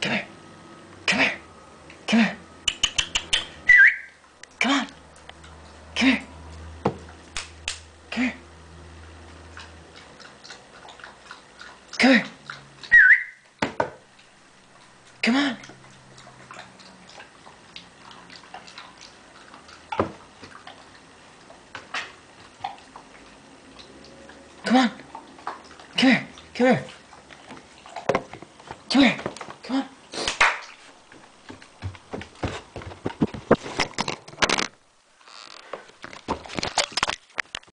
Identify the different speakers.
Speaker 1: Come here. Come here. Come here. Come on. Come here. Come here. Come here. Come on. Come on. Come here. Come here. Come here.